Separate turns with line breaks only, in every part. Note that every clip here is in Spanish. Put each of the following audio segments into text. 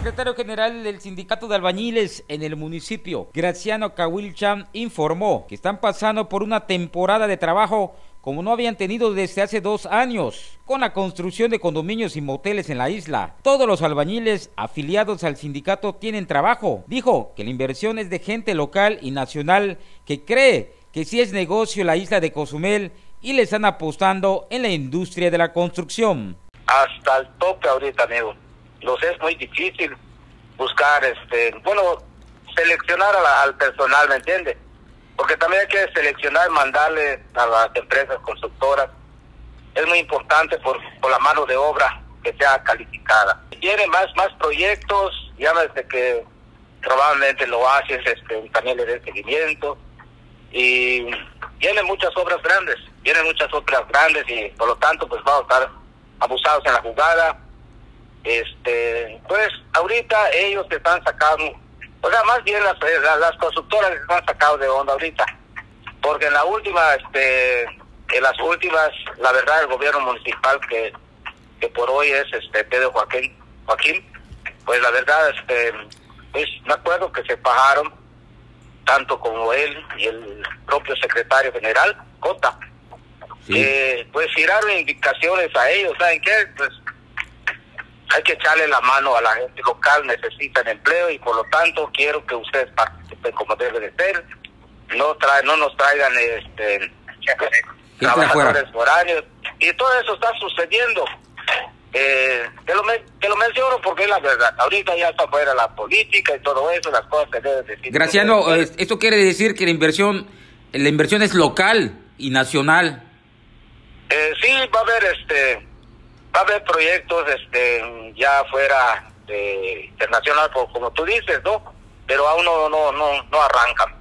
secretario general del Sindicato de Albañiles en el municipio, Graciano Chan, informó que están pasando por una temporada de trabajo como no habían tenido desde hace dos años, con la construcción de condominios y moteles en la isla. Todos los albañiles afiliados al sindicato tienen trabajo. Dijo que la inversión es de gente local y nacional que cree que sí es negocio la isla de Cozumel y le están apostando en la industria de la construcción.
Hasta el tope ahorita, amigo. Los es muy difícil buscar, este, bueno, seleccionar al personal, ¿me entiende? Porque también hay que seleccionar mandarle a las empresas constructoras. Es muy importante por, por la mano de obra que sea calificada. Tiene más, más proyectos, ya desde que probablemente lo haces, este, también le dé seguimiento. Y vienen muchas obras grandes, vienen muchas obras grandes y por lo tanto pues vamos a estar abusados en la jugada. Este, pues ahorita ellos te están sacando, o sea, más bien las, las, constructoras se están sacado de onda ahorita, porque en la última, este, en las últimas, la verdad el gobierno municipal que, que por hoy es este Pedro Joaquín, Joaquín, pues la verdad, este, pues me acuerdo que se bajaron tanto como él y el propio secretario general, Cota, pues tiraron indicaciones a ellos, ¿saben qué? Pues hay que echarle la mano a la gente local, necesitan empleo y por lo tanto quiero que ustedes participen como debe de ser, no trae, no nos traigan este trabajadores foráneos y todo eso está sucediendo. Eh, te, lo, te lo menciono porque es la verdad. Ahorita ya está fuera la política y todo eso, las cosas que deben decir.
Graciano, esto quiere decir que la inversión, la inversión es local y nacional.
Eh, sí, va a haber este, va a haber proyectos este, ya fuera de internacional, como tú dices, ¿no? Pero aún no, no, no, no arrancan.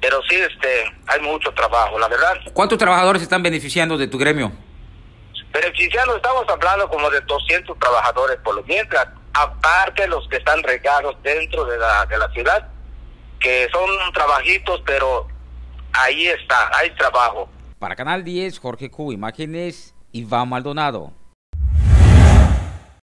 Pero sí, este, hay mucho trabajo, la verdad.
¿Cuántos trabajadores están beneficiando de tu gremio?
Beneficiando, estamos hablando como de 200 trabajadores por lo mientras, aparte los que están regados dentro de la, de la ciudad, que son trabajitos, pero ahí está, hay trabajo.
Para Canal 10, Jorge Q, imágenes, Iván Maldonado.